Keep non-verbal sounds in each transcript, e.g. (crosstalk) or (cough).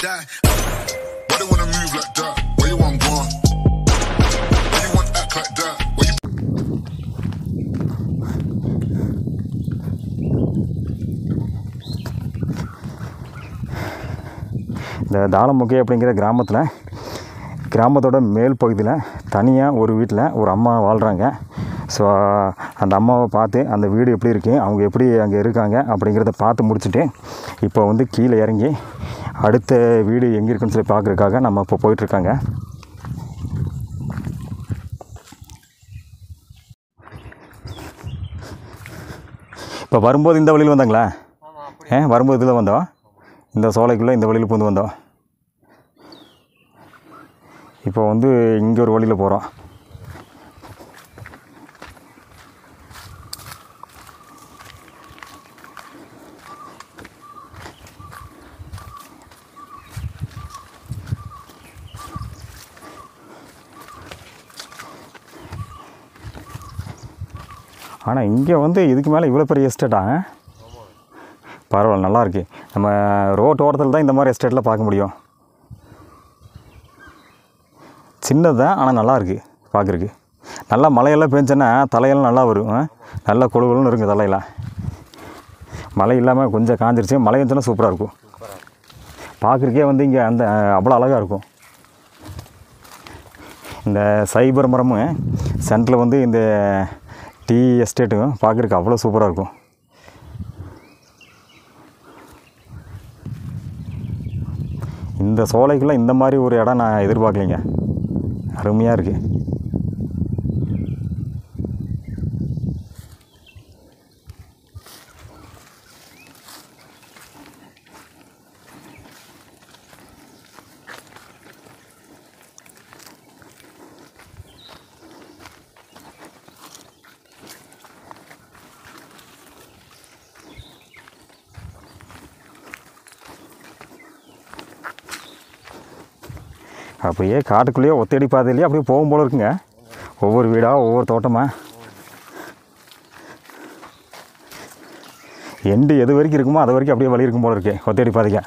die. Why they wanna move like that? Where you want gone? Why you want act like that? Where you இந்த தாளமுகை அப்படிங்கிற கிராமத்தில் கிராமத்தோட மேல் பகுதியில் தனியாக ஒரு வீட்டில் ஒரு அம்மா வாழ்கிறாங்க ஸோ அந்த அம்மாவை பார்த்து அந்த வீடு எப்படி இருக்கு? அவங்க எப்படி அங்கே இருக்காங்க? அப்படிங்கிறத பார்த்து முடிச்சுட்டு இப்போ வந்து கீழே இறங்கி அடுத்த வீடு எங்கே இருக்குன்னு சொல்லி பார்க்குறதுக்காக நம்ம இப்போ போயிட்டுருக்காங்க. இப்போ வரும்போது இந்த வழியில் வந்தாங்களா? ஏ வரும்போது இதில் வந்தோம் இந்த சோலைக்குள்ளே இந்த வழியில் பூந்து வந்தோம் இப்போ வந்து இங்கே ஒரு வழியில் போகிறோம் ஆனால் இங்கே வந்து இதுக்கு மேலே இவ்வளோ பெரிய எஸ்டேட்டாங்க பரவாயில்ல நல்லாயிருக்கு நம்ம ரோட் ஓரத்தில் தான் இந்த மாதிரி எஸ்டேட்டில் பார்க்க முடியும். சின்னது தான் ஆனால் நல்லாயிருக்கு பார்க்குறக்கு நல்லா மழையெல்லாம் பெஞ்சேன்னா தலையெல்லாம் நல்லா வரும் நல்லா கொழுகுலுன்னு இருக்கும் தலையெல்லாம். மழை இல்லாமல் கொஞ்சம் காஞ்சிருச்சு மழை இருந்துச்சுன்னா சூப்பராக இருக்கும். பார்க்குறக்கே வந்து இங்கே அந்த அவ்வளோ அழகாக இருக்கும். இந்த சைபர் மரமும் சென்டரில் வந்து இந்த டீ எஸ்டேட்டும் பார்க்குறக்கு அவ்வளோ சூப்பராக இருக்கும். இந்த சோலைக்குள்ளே இந்த மாதிரி ஒரு இடம் நான் எதிர்பார்க்கலைங்க. அருமையாக இருக்குது அப்படியே காட்டுக்குள்ளேயே ஒத்தடி பாதையிலேயே அப்படியே போகும் போல இருக்குங்க. ஒவ்வொரு வீடாக ஒவ்வொரு தோட்டமாக எண்டு எது வரைக்கும் இருக்குமோ அது வரைக்கும் அப்படியே வழி இருக்கும் போல இருக்கு ஒத்தடி பாதைங்க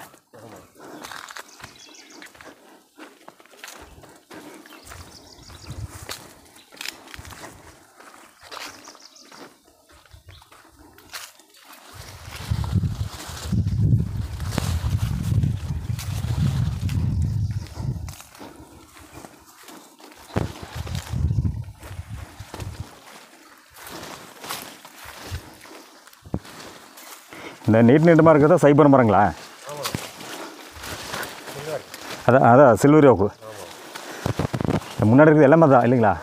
இந்த நீட் நீட்டமாக இருக்கிறதா சைபர் மரங்களா? அதான் அதான் சில்வரி ஓக்கு முன்னாடி இருக்கிறது எல்லாமே தான் இல்லைங்களா?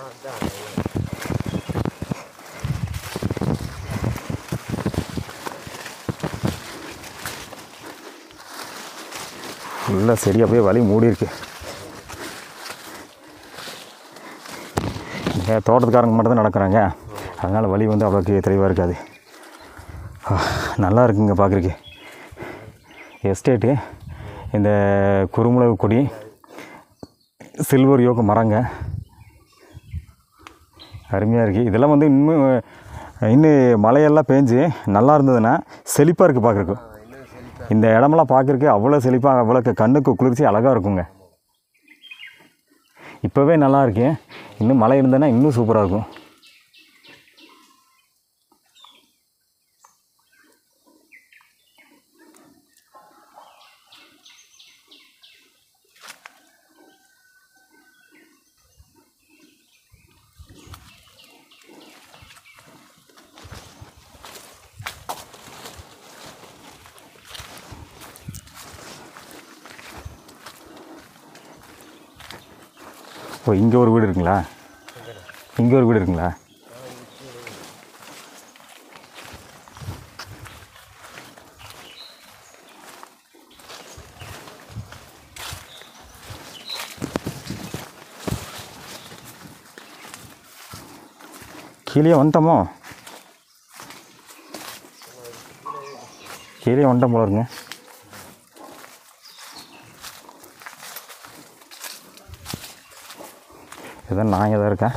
ஃபுல்லாக சரி அப்படியே வழி மூடி இருக்கு. தோட்டத்துக்காரங்க மட்டும் தான் நடக்கிறாங்க. அதனால் வழி வந்து அவ்வளோக்கு தெளிவாக இருக்காது. நல்லா இருக்குங்க பார்க்குறக்கு. எஸ்டேட்டு இந்த குறுமுளகு கொடி சில்வர் யோக மரங்க. அருமையாக இருக்குது இதெல்லாம் வந்து இன்னும் இன்னும் மழையெல்லாம் பேஞ்சு நல்லா இருந்ததுன்னா செழிப்பாக இருக்குது பார்க்குறக்கு. இந்த இடமெல்லாம் பார்க்குறக்கு அவ்வளோ செழிப்பாக அவ்வளோ கண்ணுக்கு குளிர்ச்சி அழகாக இருக்குங்க. இப்போவே நல்லா இருக்கு. இன்னும் மழை இருந்ததுன்னா இன்னும் சூப்பராக இருக்கும். ஓ இங்கே ஒரு வீடு இருக்குங்களா? இங்கே ஒரு வீடு இருக்குங்களா? கீழே வந்துட்டோமோ? கீழே வந்துட்டோம் போல இருக்குங்க. ஏதோ நான் ஏதோ இருக்கேன்.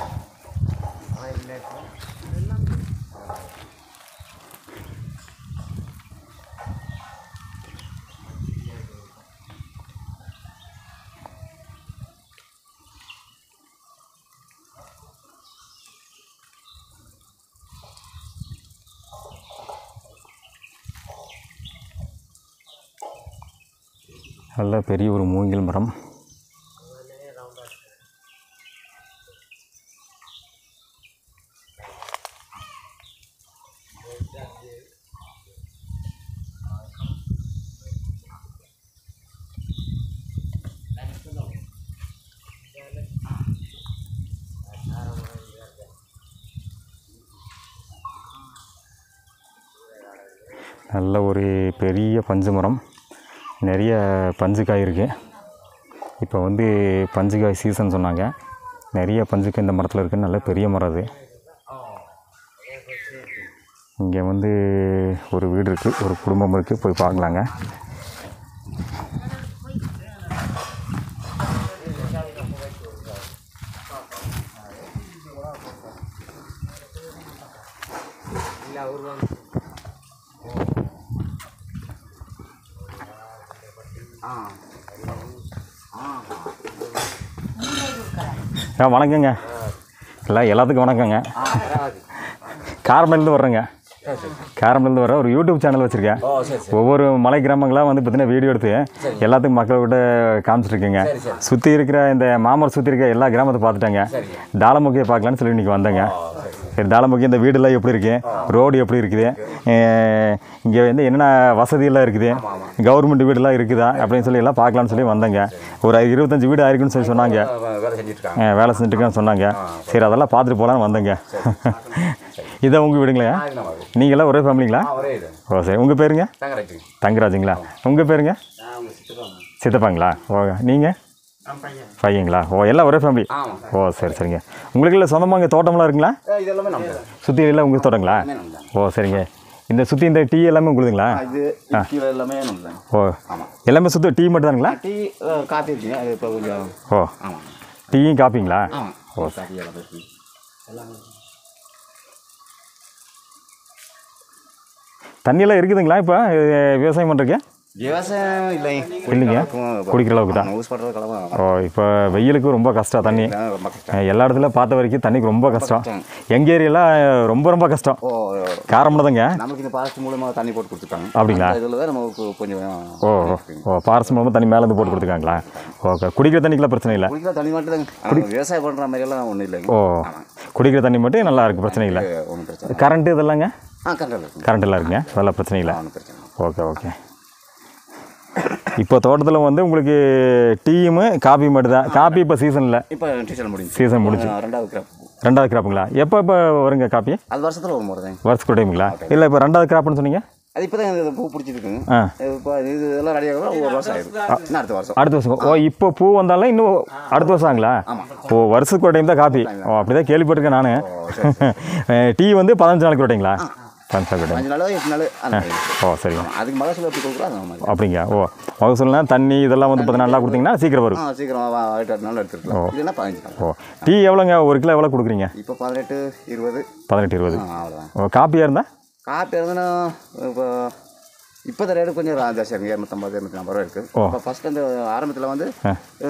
நல்ல பெரிய ஒரு மூங்கில் மரம். நல்ல ஒரு பெரிய பஞ்சு மரம். நிறைய பஞ்சுக்காய் இருக்குது இப்போ வந்து பஞ்சுக்காய் சீசன் சொன்னாங்க. நிறைய பஞ்சுக்காய் இந்த மரத்தில் இருக்குது நல்ல பெரிய மரம் அது. இங்கே வந்து ஒரு வீடு இருக்குது ஒரு குடும்பம் இருக்குது போய் பார்க்கலாங்க. ஆ. வணக்கங்க. எல்லாம் எல்லாத்துக்கும் வணக்கங்க. காரமலேருந்து வர்றேங்க. காரமலேருந்து வர ஒரு யூடியூப் சேனல் வச்சுருக்கேன். ஒவ்வொரு மலை கிராமங்களாக வந்து பார்த்தீங்கன்னா வீடியோ எடுத்து எல்லாத்துக்கும் மக்கள்கிட்ட காமிச்சிட்ருக்கேங்க சுற்றி இருக்கிற இந்த மாமரம் சுற்றி இருக்கிற எல்லா கிராமத்தை பார்த்துட்டாங்க. தாளமுக்கியை பார்க்கலான்னு சொல்லி இன்றைக்கி வந்தேங்க. சரி தாளமுக்கி இந்த வீடெல்லாம் எப்படி இருக்குது ரோடு எப்படி இருக்குது? இங்கே வந்து என்னென்ன வசதியெல்லாம் இருக்குது? கவர்மெண்ட் வீடெல்லாம் இருக்குதா? அப்படின்னு சொல்லி எல்லாம் பார்க்கலான்னு சொல்லி வந்தேங்க. ஒரு இருபத்தஞ்சி வீடு ஆயிருக்குன்னு சொல்லி சொன்னாங்க. வேலை செஞ்சுட்டு இருக்காங்க ஆ, வேலை செஞ்சுட்டு இருக்கேன்னு சொன்னாங்க. சரி அதெல்லாம் பார்த்துட்டு போகலான்னு வந்தேங்க. இதான் உங்கள் வீடுங்களா. நீங்களாம் ஒரே ஃபேமிலிங்களா? ஓ சரி. உங்கள் பேருங்க? தங்கராஜ் தங்கராஜுங்களா? உங்கள் பேருங்க? சித்தப்பாங்களா? ஓ நீங்கள் பையங்களா? ஓ எல்லாம் ஒரே ஃபேமிலி ஓ சரி சரிங்க. உங்களுக்கு இல்லை சொந்தமாக இங்கே தோட்டம்லாம் இருக்குங்களா சுற்றி எல்லாம் உங்கள் தோட்டங்களா? ஓ சரிங்க. இந்த சுற்றி இந்த டீ எல்லாமே உங்களுதுங்களா? ஓ எல்லாமே சுற்றி டீ மட்டும் தானுங்களா டீ கொஞ்சம் ஓ. டீயும் காப்பிங்களா? ஆமாம் ஓ தண்ணியெல்லாம் இருக்குதுங்களா இப்போ விவசாயம் பண்ணுறதுக்கு விவசாயம் இல்லைங்க. குடிக்கிற அளவுக்கு தான். யூஸ் பண்ணுறது கிளம்ப ஓ இப்போ வெயிலுக்கு ரொம்ப கஷ்டம் தண்ணி. எல்லா இடத்துல பார்த்த வரைக்கும் தண்ணிக்கு ரொம்ப கஷ்டம். எங்கள் ஏரியாலாம் ரொம்ப ரொம்ப கஷ்டம். ஓ காரமடதாங்க நமக்கு இந்த பாஸ்ட் மூலமாக தண்ணி போட்டு கொடுத்துருக்காங்க. அப்படிங்களா? இதில் தான் நமக்கு கொஞ்சம் ஓ ஓ, ஓ பாரஸ் மூலமாக தண்ணி மேலேருந்து போட்டு கொடுத்துருக்காங்களா? ஓகே குடிக்கிற தண்ணிக்கெலாம் பிரச்சனை இல்லை. குடிக்கிற தண்ணி மட்டும் தாங்க. விவசாயம் பண்ணுற மாதிரியெல்லாம் ஒன்றும் இல்லைங்க. ஓ குடிக்கிற தண்ணி மட்டும் நல்லா இருக்குது பிரச்சனை இல்லை. கரண்ட்டு இதெல்லாங்க? கரண்ட் எல்லாம் இருக்குங்க. அதெல்லாம் பிரச்சனை இல்லை. Okay okay. இப்போ தோட்டத்தில் வந்து உங்களுக்கு டீயுமு காபி மட்டும் தான் காபி இப்போ சீசன் இல்லை இப்போ டீச்சர் முடிஞ்சு சீசன் முடிஞ்சு ரெண்டாவது கிராப் ரெண்டாவது கிராப்புங்களா எப்போ இப்போ வருங்க காப்பி அது வருஷத்தில் ஒரு முறை வருஷத்துக்கு டைமுங்களா? இல்லை இப்போ ரெண்டாவது கிராப்னு சொன்னீங்க? அது இப்போ தான் பூ பிடிச்சிருக்குங்க இப்போ இது இதெல்லாம் ரெடி ஆகும் ஒரு வருஷம் ஆயிடும் அடுத்த வருஷம். அடுத்த வருஷம். ஓ இப்போ பூ வந்தாலும் இன்னும் அடுத்த வருஷம் ஆங்களா ஓ வருஷத்துக்கு ஒரு டைம் தான் காப்பி ஓ அப்படி தான். கேள்விப்பட்டிருக்கேன் நான். (laughs) டீ வந்து பதினஞ்சு நாளைக்கு ஒரு டைங்களா டைம் அஞ்சு நாள் எட்டு நாள். ஓ சரிங்க அதுக்கு மகசூல் எப்படி கொடுக்குறோம் அந்த மாதிரி அப்படிங்க ஓ மகசூல்னா தண்ணி இதெல்லாம் வந்து பார்த்தீங்கன்னா நல்லா கொடுத்தீங்கன்னா சீக்கிரம் வரும். சீக்கிரம் எட்டு எட்டு நாள் எடுத்துக்கலாம். இல்லைன்னா பதினஞ்சு ஓ டீ எவ்வளோங்க? ஒரு கிலோ எவ்வளோ கொடுக்குறீங்க? இப்போ பதினெட்டு இருபது. பதினெட்டு இருபது. அவ்வளோதான் ஓ காப்பியாக இருந்தால் காப்பி இருந்ததுன்னா இப்போ இப்போ ரேட்டு கொஞ்சம் ஜாஸ்தியாக இருக்குது இரநூத்தம்பது இரநூத்தி ஐம்பது ரூபா இருக்குது. இப்போ ஃபஸ்ட் அந்த ஆரம்பத்தில் வந்து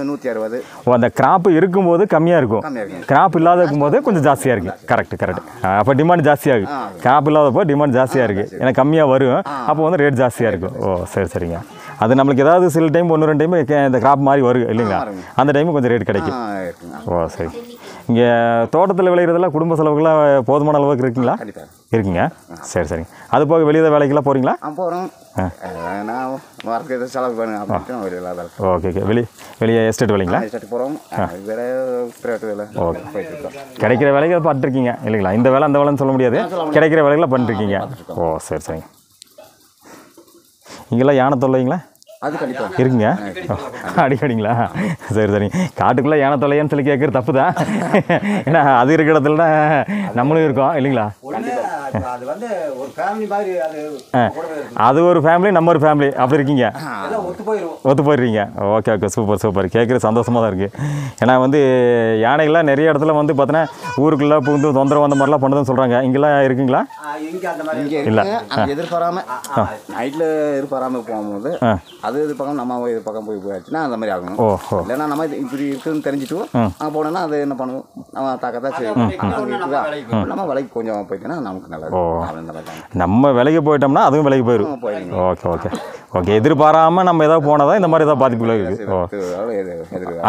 நூற்றி அறுபது. ஓ அந்த கிராப்பு இருக்கும்போது கம்மியாக இருக்கும். கம்மியாக இருக்குங்க கிராப் இல்லாத இருக்கும்போது கொஞ்சம் ஜாஸ்தியாக இருக்குது கரெக்ட் கரெக்ட் அப்போ டிமாண்ட் ஜாஸ்தியாகுது கிராப் இல்லாதப்போ டிமாண்ட் ஜாஸ்தியாக இருக்குது ஏன்னா கம்மியாக வரும். அப்போ வந்து ரேட் ஜாஸ்தியாக இருக்கும். ஓ சரி சரிங்க. அது நம்மளுக்கு ஏதாவது சில டைம் ஒன்று ரெண்டு டைம் இந்த கிராப் மாதிரி வரும் இல்லைங்களா? அந்த டைம் கொஞ்சம் ரேட் கிடைக்கும். ஓ சரி. இங்கே தோட்டத்தில் விளையிறதெல்லாம் குடும்ப செலவுக்கெல்லாம் போதுமான அளவுக்கு இருக்குங்களா? இருக்குங்க? சரி சரிங்க. அது போக வெளியே வேலைக்கெல்லாம் போகிறீங்களா போகிறோம் நான் வரக்கு செலவு வெளியில் வேலை ஓகே ஓகே. வெளி வெளியே எஸ்டேட் வேலைங்களா? ஸ்டார்ட் போகிறோம் வேறு ப்ரைவேட் வேலை. போயிட்டு இருக்கோம். கிடைக்கிற வேலைகள் பார்த்துருக்கீங்க இல்லைங்களா? இந்த வேலை அந்த வேலைன்னு சொல்ல முடியாது. கிடைக்கிற வேலைகளை பண்ணிருக்கீங்க ஓ சரி சரிங்க. இங்கெல்லாம் யானை தொல்லைங்களா? அது கண்டிப்பாக இருக்குங்க அடிக்கடிங்களா? சரி சரிங்க காட்டுக்குள்ளே யானை தொல்லையான்னு சொல்லி கேட்குறது தப்பு தான் ஏன்னா அது இருக்கிற இடத்துல நம்மளும் இருக்கோம் இல்லைங்களா? அது ஒரு ஃபேமிலி மாதிரி அது ஆ. அது ஒரு ஃபேமிலி நம்ம ஒரு ஃபேமிலி அப்படி இருக்கீங்க. ஒத்து போயிடுறீங்க ஓகே ஓகே சூப்பர் சூப்பர் கேட்குறது சந்தோஷமாக தான் இருக்குது ஏன்னா வந்து யானைகள்லாம் நிறைய இடத்துல வந்து பார்த்தோன்னா ஊருக்குள்ளே புகுந்து தொந்தரவு அந்த மாதிரிலாம் பண்ணுதுன்னு சொல்கிறாங்க இங்கெல்லாம் இருக்குங்களா? இங்கே அந்த மாதிரி இங்கே இருக்குங்க அங்கே எதிர்பாராம நைட்டில் எதிர்பாராம போகும்போது அது எதிர்பார்க்காம நம்ம எதிர்பார்க்காம போய் போயாச்சுன்னா அந்த மாதிரி ஆகணும் ஓ ஓ இல்லைன்னா நம்ம இது இப்படி இருக்குதுன்னு தெரிஞ்சுட்டு அங்கே போனோம்னா அது என்ன பண்ணுவோம்? நம்ம தாக்கத்தான் செய்யும் நம்ம விலைக்கு கொஞ்சம் போயிட்டோன்னா நமக்கு நல்லது. நம்ம விலைக்கு போயிட்டோம்னா அதுவும் விலைக்கு போயிடும் ஓகே ஓகே ஓகே எதிர்பாராமல் நம்ம ஏதாவது போனால் தான் இந்த மாதிரி ஏதாவது பாதிப்புகள் இருக்குது.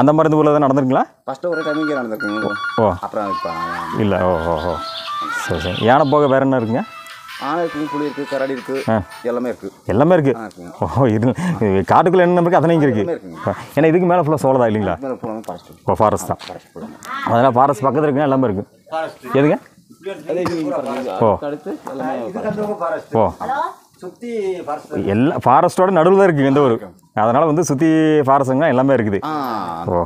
அந்த மாதிரி இந்த ஊரில் தான் நடந்திருக்குங்களா? ஃபஸ்ட்டு ஒரு டைம் இங்கே நடந்திருக்குங்க ஓ அப்புறம் இல்லை ஓ ஓ ஓ. சரி சரி. யானை போக வேறு என்ன இருக்குங்க? ஆனை இருக்குது புளி இருக்குது கரடி இருக்குது எல்லாமே இருக்குது எல்லாமே இருக்குது ஓ இது காட்டுக்குள்ளே என்ன இருக்குது இங்கே இருக்குது ஏன்னா இதுக்கு மேலே ஃபுல்லாக சோளதா இல்லைங்களா? ஓ ஃபாரஸ்ட் தான். அதெல்லாம் ஃபாரஸ்ட் பக்கத்தில் இருக்குங்க எல்லாமே இருக்குது எதுங்க? ஓ. ஓ. சுத்தி ஃபாரஸ்ட் எல்லா ஃபாரஸ்ட்டோட நடுவில் தான் இருக்குது இந்த ஊர். அதனால் வந்து சுற்றி ஃபாரஸ்ட்டுங்க எல்லாமே இருக்குது. ஓ.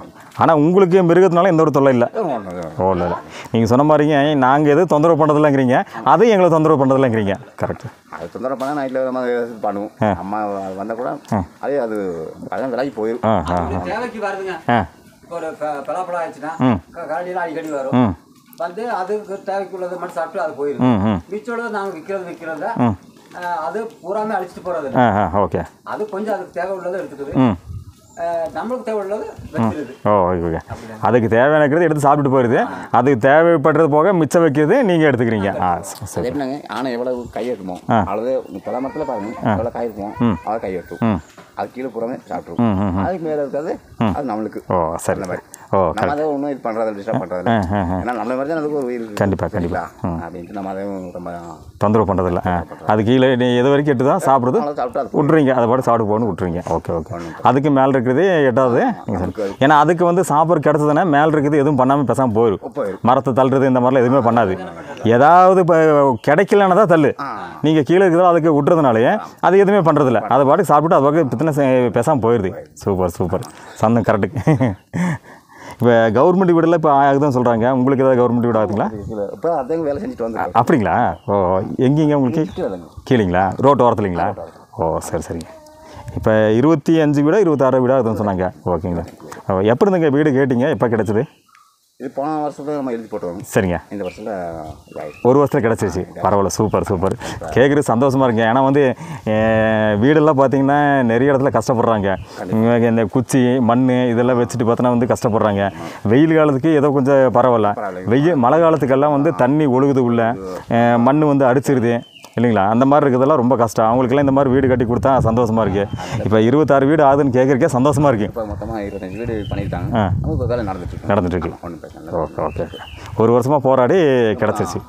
ஆனால் உங்களுக்கு மிருகத்தினால எந்த ஒரு தொல்லை இல்லை. ஓ இல்லை இல்லை. நீங்கள் சொன்ன மாதிரிங்க நாங்கள் எதுவும் தொந்தரவு பண்ணுறதில்லங்கிறீங்க அதையும் எங்களை தொந்தரவு பண்ணுறதில்லங்கிறீங்க கரெக்ட் அது தொந்தரவு பண்ணால் நைட்டில் நம்ம பண்ணுவோம். அம்மா வந்தால் கூட அதே அது அதான் விலைக்கு போயிடும் ஆ ஆ தேவைக்கு வருதுங்க. ஒரு பலாப்பழம் ஆயிடுச்சுன்னா ம். க- கரடியெல்லாம் அடிக்கடி வரும். வந்து அதுக்கு தேவைக்குள்ளது மட்டும் சாப்பிட்டு அது போயிடும் மிச்சோட நாங்கள் விற்கிறது விற்கிறத ம். அது பூராமே அழிச்சிட்டு போறது ஓகே. அது கொஞ்சம் அதுக்கு தேவை உள்ளதை எடுத்துக்குது. ம். அஹ், நம்மளுக்கு தேவை உள்ளது வச்சிருது ஓ ஓகே ஓகே. அதுக்கு தேவையானக்கிறது எடுத்து சாப்பிட்டு போயிடுது. அதுக்கு தேவைப்படுறது போக மிச்சம் வைக்கிறது நீங்கள் எடுத்துக்கிறீங்க. ஆ சரி, அது சரி. எப்படினாங்க ஆனை எவ்வளவு கை இருக்குமோ. அவ்வளவு பல மரத்தில் பாருங்க எவ்வளோ காய் இருக்குமோ அவ்வளோ கை எடுத்தும் ம். அது கீழே பூராமே சாப்பிட்ருவோம் அதுக்கு மேலே இருக்காது அது நம்மளுக்கு ஓ சரி. ஓ நம்ம அதை ஒன்றும் இது பண்ணுறது டிஸ்டர்ப் பண்ணுறது ஏன்னா நம்மள மாதிரி தான் அதுக்கு ஒரு உயிர் இருக்கு. கண்டிப்பா, கண்டிப்பா. சரிங்களா? அப்படின்ட்டு நம்ம அதையும் ரொம்ப தொந்தரவு பண்ணுறதில்ல ஆ. அது கீழே நீ எது வரைக்கும் எட்டு தான் சாப்பிட்றது விட்றீங்க அதை பாட்டு சாப்பிட்டு போகணும் விட்றீங்க ஓகே ஓகே. அதுக்கு மேலே இருக்கிறது எட்டாவது. ஏன்னா அதுக்கு வந்து சாப்பிட்ற கிடச்சதுன்னா மேலே இருக்கிறது எதுவும் பண்ணாமல் பேசாமல் போயிடும். மரத்தை தள்ளுறது இந்த மாதிரிலாம் எதுவுமே பண்ணாது. ஏதாவது இப்போ கிடைக்கலன்னா தான் தள்ளு. நீங்கள் கீழே இருக்கிறதோ அதுக்கு விட்டுறதுனாலே அது எதுவுமே பண்ணுறதில்ல அதை பாட்டுக்கு சாப்பிட்டு அது பாட்டுக்கு பித்தனை பேசாமல் போயிடுது சூப்பர் சூப்பர். சந்தம் கரெக்டு இப்போ கவர்மெண்ட் வீடெல்லாம் இப்போ ஆகுதுன்னு சொல்கிறாங்க உங்களுக்கு ஏதாவது கவர்மெண்ட் வீடு ஆகுதுங்களா? இப்போ அதையும் வேலை செஞ்சுட்டு வந்து அப்படிங்களா? ஓ எங்கேங்க உங்களுக்கு? கீழேங்களா? ரோட்டு ஓரத்துலைங்களா? ஓ சரி சரிங்க இப்போ இருபத்தி அஞ்சு வீடா இருபத்தாறு வீடா அதுன்னு சொன்னாங்க. ஓகேங்களா? ஓ, எப்போ இருந்துங்க வீடு கேட்டிங்க? எப்போ கிடச்சிது? இது போன வருஷத்துல நம்ம எழுதி போட்டுருவோம் சரிங்க. இந்த வருஷத்தில் ஒரு வருஷத்தில் கிடச்சிருச்சு. பரவாயில்ல சூப்பர் சூப்பர் கேட்குறது சந்தோஷமாக இருக்குங்க ஏன்னா வந்து வீடெல்லாம் பார்த்தீங்கன்னா நிறைய இடத்துல கஷ்டப்படுறாங்க. இந்த குச்சி மண் இதெல்லாம் வச்சுட்டு பார்த்தோன்னா வந்து கஷ்டப்படுறாங்க. வெயில் காலத்துக்கு ஏதோ கொஞ்சம் பரவாயில்ல. வெயில் மழை காலத்துக்கெல்லாம் வந்து தண்ணி ஒழுகுது உள்ள. மண் வந்து அடிச்சிருது. இல்லைங்களா? அந்த மாதிரி இருக்கிறதெல்லாம் ரொம்ப கஷ்டம். அவங்களுக்கெல்லாம் இந்த மாதிரி வீடு கட்டி கொடுத்தா சந்தோஷமாக இருக்குது இப்போ இருபத்தாறு வீடு ஆகுதுன்னு கேட்குறக்கே சந்தோஷமாக இருக்குது இப்போ மொத்தமாக இருபத்தஞ்சு வீடு பண்ணியிருக்காங்க இப்போ வேலை நடந்துட்டு இருக்கு. நடந்துட்டு இருக்கு. ஒன்றும் பிரச்சனை இல்லை. Okay okay. ஒரு வருஷமாக போராடி கிடச்சிருச்சு.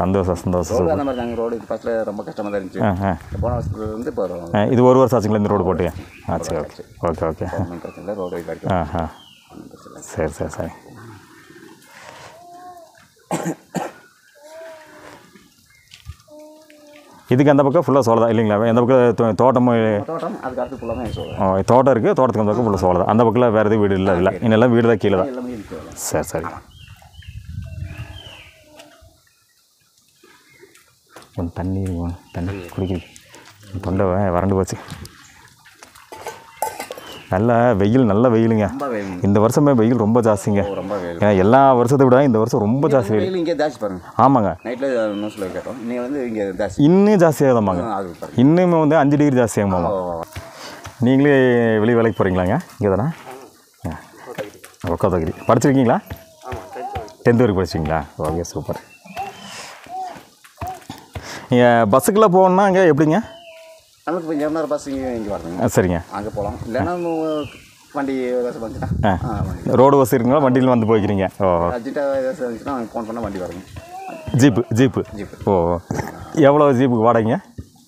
சந்தோஷம் சந்தோஷம். அந்த மாதிரி தாங்க. ரோடு ஃபஸ்ட்டில் ரொம்ப கஷ்டமாக தான் இருந்துச்சு. போன வருஷத்துல இருந்து இப்போ இது ஒரு வருஷம் ஆச்சுங்களா இந்த ரோடு போட்டு? ஆ சரி ஓகே. Okay okay. ரோடு ஆ ஆ. சரி சரி சரி. இதுக்கு அந்த பக்கம் ஃபுல்லாக சோளம் தான். இல்லைங்களா? எந்த பக்கம் தோட்டமும் தோட்டம் அதுக்கு சொல்லுவேன் ஆ, தோட்டம் இருக்குது தோட்டத்துக்கு அந்த பக்கம் ஃபுல்லாக சோளம் தான். அந்த பக்கத்தில் வேறு எதுவும் வீடு இல்லை இல்லை இன்னெல்லாம் வீடு தான் கீழே தான். சரி சரி. கொஞ்சம் தண்ணி தண்ணி குடிக்குது தொண்டை வறண்டு போச்சு. நல்ல வெயில் நல்ல வெயிலுங்க. இந்த வருஷமே வெயில் ரொம்ப ஜாஸ்திங்க. ஏன்னா எல்லா வருஷத்தை விட இந்த வருஷம் ரொம்ப ஜாஸ்தி வெயில். வெயில் இங்கே ஜாஸ்தி பாருங்க. ஆமாங்க. நைட்டில் நியூஸில் கேட்டோம். இன்னைக்கு வந்து இங்கே ஜாஸ்தி. இன்னும் ஜாஸ்தியாகுதாமாங்க இன்னுமே வந்து அஞ்சு டிகிரி ஜாஸ்தியாகுமாமா நீங்களே வெளியே வேலைக்கு போகிறீங்களாங்க இங்கே தானே? ஒக்கோதகிரி படிச்சிருக்கீங்களா? டென்த் வரைக்கும் படிச்சிங்களா ஓகே சூப்பர் நீங்கள் பஸ்ஸுக்கெல்லாம் போகணுன்னா அங்கே எப்படிங்க? நமக்கு இப்போ எம்ஆர் பஸ் இங்கே இங்கே வரணுங்க ஆ, சரிங்க. அங்கே போகலாம் இல்லைன்னா வண்டி ஏதாச்சும் வந்துச்சுன்னா ரோடு வசதி இருக்குங்களா? வண்டியில் வந்து போய்க்கிறீங்க. ஓ. அர்ஜென்ட்டாக ஏதாச்சும் இருந்துச்சுன்னா ஃபோன் பண்ணால் வண்டி வருங்க ஜீப்பு ஜீப்பு. ஜீப்பு. ஓ. எவ்வளோ ஜீப்புக்கு வாடகைங்க?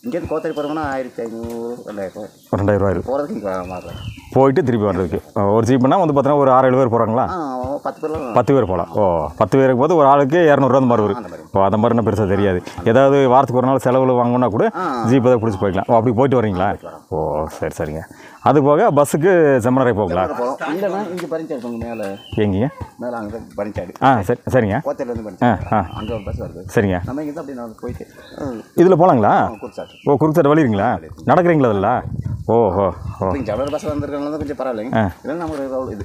இங்கேருந்து கோத்தரி போகிறோம்னா ஆயிரத்தி ஐநூறு ரெண்டாயிரம் ரூபாய் ரெண்டாயிரம் ரூபாய் போகிறதுக்கு இங்கே மாறுறேன் போயிட்டு திருப்பி வர்றதுக்கு. ஒரு ஜீப்புனா வந்து பார்த்தீங்கன்னா ஒரு ஆறு ஏழு பேர் போகிறாங்களா பத்து பேர்லாம் பத்து பேர் போகலாம். ஓ பத்து பேருக்கு போது ஒரு ஆளுக்கு இரநூறுவா அந்த மாதிரி வரும். அந்த மாதிரி. ஓ அந்த மாதிரி என்ன பெருசாக தெரியாது. ஏதாவது வாரத்துக்கு ஒரு நாள் செலவில் வாங்கணும்னா கூட ஜீப் ஏதாவது பிடிச்சி போய்க்கலாம். ஓ அப்படி போயிட்டு வரீங்களா ஓ சரி சரிங்க. அது போக பஸ்ஸுக்கு செம்மனரை போகலாம். போகிறோம் இல்லைன்னா இங்கே பரிஞ்சாடு உங்கள் மேலே. எங்கேங்க? மேலே அங்கே பரிஞ்சாடு ஆ சரி சரிங்க. ஆ ஆ. அங்கே ஒரு பஸ் வருது. சரிங்க. நம்ம இங்கே அப்படி நடந்து போயிட்டு. இதில் போகலாங்களா? ஓ குறுக்கு வழி இருக்குங்களா நடக்கிறீங்களா அதில் ஓஹோ ஓ ஜவஹர் பஸ் வந்திருக்கனால கொஞ்சம் பரவாயில்லைங்க. இல்லைன்னா நம்ம இது.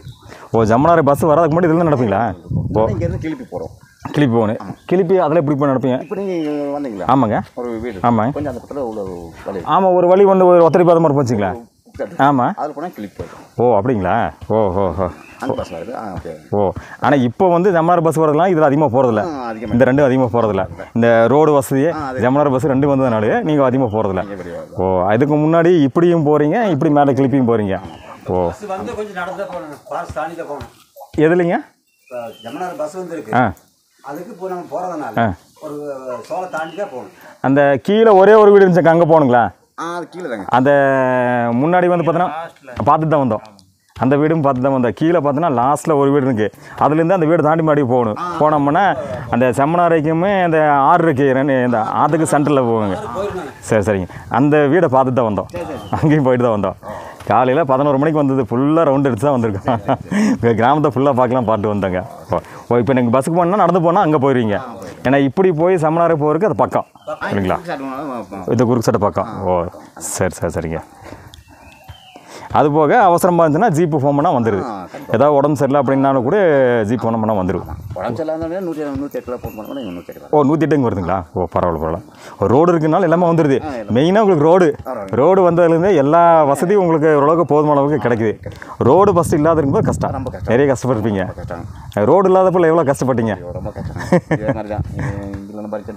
ஓ ஜம்மனாரை பஸ் வராதுக்கு முன்னாடி இதில் நடப்பீங்களா? ஓ. இங்கேருந்து கிளப்பி போகிறோம் கிளிப்பி போகணும் கிளிப்பி அதில் எப்படி போய் நடப்பீங்க. இப்போ நீங்கள் வந்தீங்களா? ஆமாங்க. ஒரு வீடு. ஆமாங்க கொஞ்சம் அந்த பக்கத்தில் உள்ள ஒரு வழி ஆமாம் ஒரு வழி வந்து ஒரு ஒத்தரை பாதம் மாதிரி போச்சுங்களா? ஆமாம் அதில் போனால் போயிடும் ஓ அப்படிங்களா? ஓ ஓ ஓ. ஓ ஆனால் இப்போ வந்து ஜமனார் பஸ் வரதுலாம் இதில் அதிகமாக போகிறதில்ல இந்த ரெண்டும் அதிகமாக போகிறதில்ல இந்த ரோடு வசதி ஜமனார் பஸ் ரெண்டும் வந்ததுனாலே நீங்கள் அதிகமாக போகிறதில்ல ஓ அதுக்கு முன்னாடி இப்படியும் போகிறீங்க இப்படி மேலே கிளிப்பியும் போகிறீங்க ஓ. எதுலைங்க? ஜமுனார் பஸ் வந்து இருக்கு. ஆ. அதுக்கு இப்போ நம்ம போகிறதுனால ஒரு சோலை தாண்டி தான் போகணும். அந்த கீழே ஒரே ஒரு வீடு இருந்துச்சு அங்கே போகணுங்களா? அந்த முன்னாடி வந்து பார்த்தோன்னா பார்த்துட்டு தான் வந்தோம். அந்த வீடும் பார்த்து தான் வந்தோம். கீழே பார்த்தோன்னா லாஸ்ட்டில் ஒரு வீடு இருக்குது அதுலேருந்து அந்த வீடு தாண்டி மாடி போகணும். போனோம்னா அந்த செம்மனாரைக்குமே அந்த ஆறு இருக்கு. இந்த ஆற்றுக்கு சென்டரில் போவாங்க. சரி சரிங்க. அந்த வீடை பார்த்துட்டு தான் வந்தோம் அங்கேயும் போயிட்டு தான் வந்தோம். காலையில் பதினோரு மணிக்கு வந்தது. ஃபுல்லாக ரவுண்ட் எடுத்து தான் வந்திருக்கோம். (laughs) இங்க கிராமத்தை ஃபுல்லாக பார்க்கலாம் பாட்டு வந்தாங்க. ஓ இப்போ நீங்கள் பஸ்ஸுக்கு போனால் நடந்து போனால் அங்கே போயிடுவீங்க ஏன்னா இப்படி போய் செம்மனாரை போகிறதுக்கு அது பக்கம். சரிங்களா இந்த குறுக்கு சட்டை பக்கம். ஓ சரி சரி சரிங்க. அது போக அவசரமாக இருந்துச்சுன்னா ஜீப்பு ஃபோன் பண்ணால் வந்துடுது ஏதாவது உடம்பு சரியில்லை அப்படின்னாலும் கூட ஜீப் ஃபோன் பண்ணால் வந்துடும் உடம்பு சரியில்லாத நூற்றி நூற்றி எட்டில் ஃபோன் பண்ண நூற்றி எட்டு ஓ நூற்றி எட்டுங்க வருதுங்களா? ஓ பரவாயில்ல பரவாயில்ல. ரோடு இருக்குனால எல்லாமே வந்துடுது மெயினாக உங்களுக்கு ரோடு ரோடு வந்ததுலேருந்தே எல்லா வசதியும் உங்களுக்கு ஓரளவுக்கு போதுமான அளவுக்கு கிடைக்குது. ரோடு ஃபஸ்ட்டு இல்லாத இருக்கும்போது கஷ்டம். நிறைய கஷ்டப்பட்டிருப்பீங்க. ரோடு இல்லாதப்போ எவ்வளோ கஷ்டப்பட்டீங்க? ரொம்ப கஷ்டம் இதே மாதிரி தான்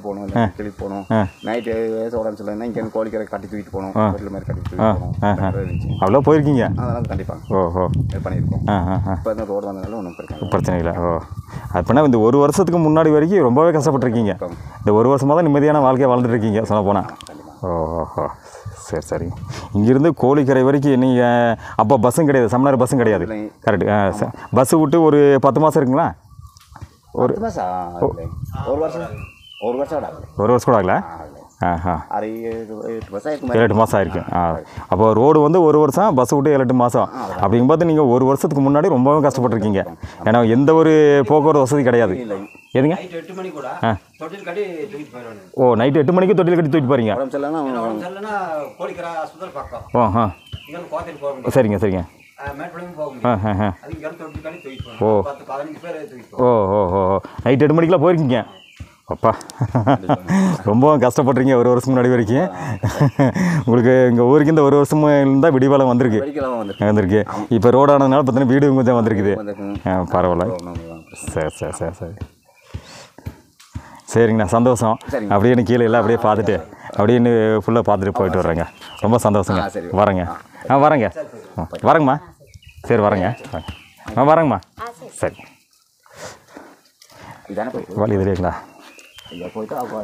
(laughs) போகணும் இல்லை கிளிப் போகணும். நைட்டு உடம்பு சரியில்லைன்னா இங்கே கோழிக்கரை கட்டி தூக்கிட்டு போகணும். வீட்டில் மாதிரி கட்டி தூக்கிட்டு அவ்வளோ போயிருக்கீங்க? அதெல்லாம் கண்டிப்பாக ஓ ஓ. இது பண்ணியிருக்கோம். இப்போ இந்த ரோடு வந்ததுனால ஒன்றும் பிரச்சனை இல்லை. பிரச்சனை இல்லை. ஓ. அப்படின்னா இந்த ஒரு வருஷத்துக்கு முன்னாடி வரைக்கும் ரொம்பவே கஷ்டப்பட்டிருக்கீங்க. இந்த ஒரு வருஷமாக தான் நிம்மதியான வாழ்க்கையை வாழ்ந்துட்டு இருக்கீங்க சொல்ல போனால் ஓ ஓ, ஓ சரி சரி. இங்கேருந்து கோழிக்கரை வரைக்கும் நீங்கள் அப்போ பஸ்ஸும் கிடையாது சமணர் பஸ்ஸும் கிடையாது. கரெக்டு பஸ்ஸு விட்டு ஒரு பத்து மாதம் இருக்குங்களா? ஒரு. ஒரு வருஷம் ஒரு வருஷம் ஆகல. ஒரு வருஷம் கூட ஆகல. அரை ஏழு எட்டு ஏழு எட்டு மாதம் ஆயிருக்கு. ஆ அப்போ ரோடு வந்து ஒரு வருஷம் பஸ் விட்டு ஏழு எட்டு மாதம் அப்படிங்கும்போது நீங்கள் ஒரு வருஷத்துக்கு முன்னாடி ரொம்பவே கஷ்டப்பட்டிருக்கீங்க. ஏன்னா எந்த ஒரு போக்குவரத்து வசதி கிடையாது. எதுங்க? நைட் எட்டு மணி கூட தொட்டில் கட்டி தூக்கிட்டு போயிடுவாங்க ஓ நைட்டு எட்டு மணிக்கு தொட்டில் கட்டி தூக்கிட்டு போகிறீங்க ஓ ஆ. சரிங்க சரிங்க. ஆ ஆ ஆ ஓ. ஓ ஓ நைட் எட்டு மணிக்கெலாம் போயிருக்கீங்க? அப்பா. ரொம்ப கஷ்டப்பட்டிருக்கீங்க ஒரு வருஷம் முன்னாடி வரைக்கும். உங்களுக்கு இங்கே ஊருக்கு இந்த ஒரு வருஷமும் இருந்தால் விடிவாலம் வந்திருக்கு. வந்துருக்கு. வந்திருக்கு. இப்போ ரோடானதுனால பார்த்தீங்கன்னா வீடு கொஞ்சம் வந்திருக்குது. ஆ பரவாயில்ல. சரி சரி சரி சரி. சரிங்கண்ணா சந்தோஷம். அப்படியே எனக்கு கீழே எல்லாம் அப்படியே பார்த்துட்டு அப்படியே ஃபுல்லாக பார்த்துட்டு போயிட்டு வர்றேங்க. ரொம்ப சந்தோஷங்க. வரேங்க. ஆ வரேங்க. ஆ, வரேங்கம்மா. சரி வரேங்க. வரேங்க. ஆ வரேங்கம்மா. சரி. வழி தெரியுங்களா? இங்கே போயிட்டு அப்போ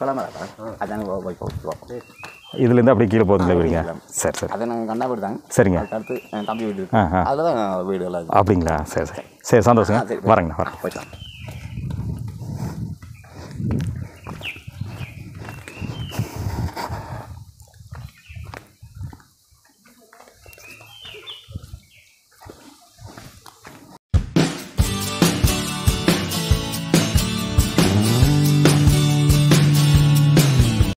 கிளம்புறா அதானே போய் போயிட்டு இதுலேருந்து அப்படியே கீழே போகுதுங்களா வீடுங்க? சரி சரி. அதை நாங்கள் கண்டா வீடு தாங்க. சரிங்க. அடுத்து தம்பி வீடு அதில் தான் வீடு எல்லாம். அப்படிங்களா? சரி சரி. சரி. சந்தோஷங்க. வரேங்கண்ணா வரேன் போயிட்டு.